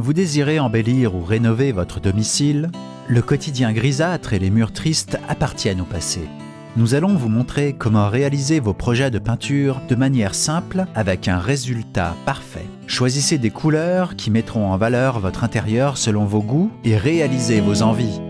Vous désirez embellir ou rénover votre domicile Le quotidien grisâtre et les murs tristes appartiennent au passé. Nous allons vous montrer comment réaliser vos projets de peinture de manière simple avec un résultat parfait. Choisissez des couleurs qui mettront en valeur votre intérieur selon vos goûts et réalisez vos envies.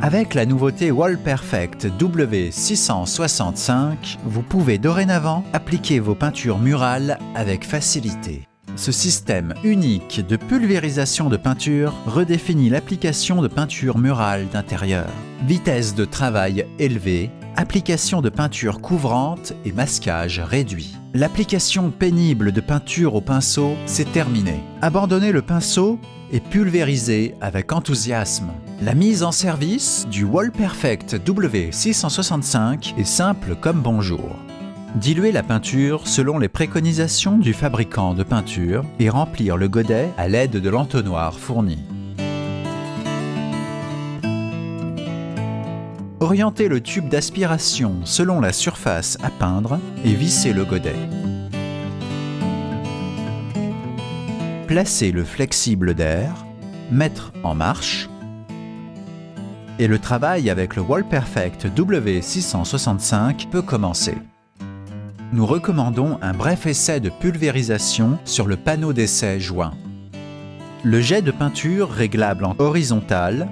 Avec la nouveauté Wall Perfect W665, vous pouvez dorénavant appliquer vos peintures murales avec facilité. Ce système unique de pulvérisation de peinture redéfinit l'application de peinture murale d'intérieur. Vitesse de travail élevée, application de peinture couvrante et masquage réduit. L'application pénible de peinture au pinceau, c'est terminé. Abandonnez le pinceau et pulvérisez avec enthousiasme. La mise en service du Wall Perfect W665 est simple comme bonjour. Diluer la peinture selon les préconisations du fabricant de peinture et remplir le godet à l'aide de l'entonnoir fourni. Orientez le tube d'aspiration selon la surface à peindre et vissez le godet. Placez le flexible d'air, mettre en marche et le travail avec le Wall Perfect W665 peut commencer nous recommandons un bref essai de pulvérisation sur le panneau d'essai joint. Le jet de peinture réglable en horizontal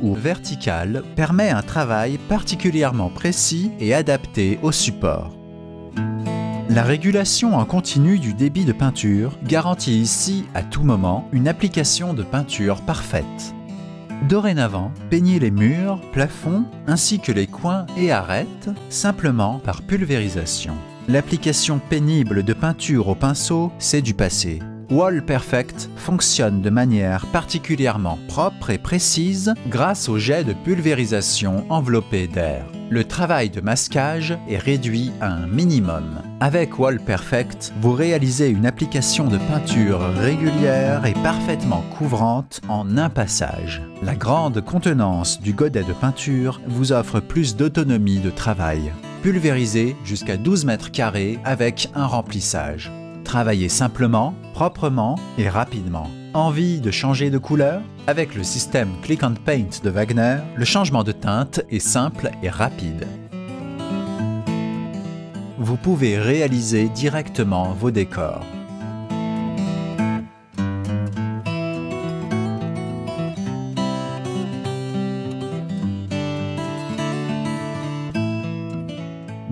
ou vertical permet un travail particulièrement précis et adapté au support. La régulation en continu du débit de peinture garantit ici à tout moment une application de peinture parfaite. Dorénavant, peignez les murs, plafonds ainsi que les coins et arêtes simplement par pulvérisation. L'application pénible de peinture au pinceau, c'est du passé. Wall Perfect fonctionne de manière particulièrement propre et précise grâce au jet de pulvérisation enveloppé d'air le travail de masquage est réduit à un minimum. Avec Wall Perfect, vous réalisez une application de peinture régulière et parfaitement couvrante en un passage. La grande contenance du godet de peinture vous offre plus d'autonomie de travail. Pulvérisez jusqu'à 12 mètres carrés avec un remplissage. Travaillez simplement, proprement et rapidement. Envie de changer de couleur? Avec le système Click and Paint de Wagner, le changement de teinte est simple et rapide. Vous pouvez réaliser directement vos décors.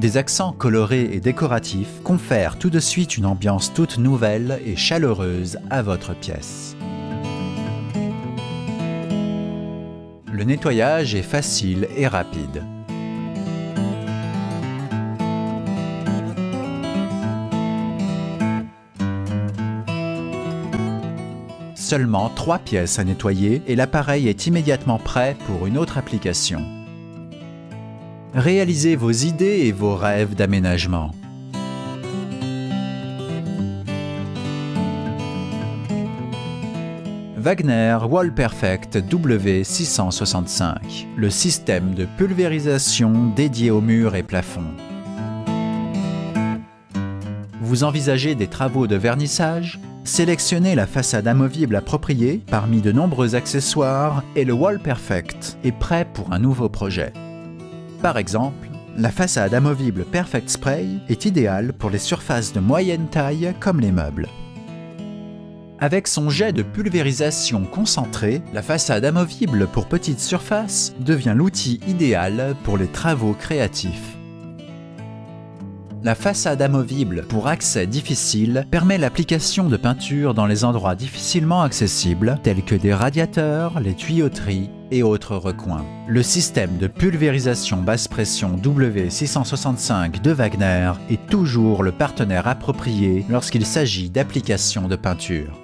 Des accents colorés et décoratifs confèrent tout de suite une ambiance toute nouvelle et chaleureuse à votre pièce. Le nettoyage est facile et rapide. Seulement 3 pièces à nettoyer et l'appareil est immédiatement prêt pour une autre application. Réalisez vos idées et vos rêves d'aménagement. Wagner Wall Perfect W665, le système de pulvérisation dédié aux murs et plafonds. Vous envisagez des travaux de vernissage Sélectionnez la façade amovible appropriée parmi de nombreux accessoires et le Wall Perfect est prêt pour un nouveau projet. Par exemple, la façade amovible Perfect Spray est idéale pour les surfaces de moyenne taille comme les meubles. Avec son jet de pulvérisation concentré, la façade amovible pour petites surfaces devient l'outil idéal pour les travaux créatifs. La façade amovible pour accès difficile permet l'application de peinture dans les endroits difficilement accessibles tels que des radiateurs, les tuyauteries et autres recoins. Le système de pulvérisation basse pression W665 de Wagner est toujours le partenaire approprié lorsqu'il s'agit d'application de peinture.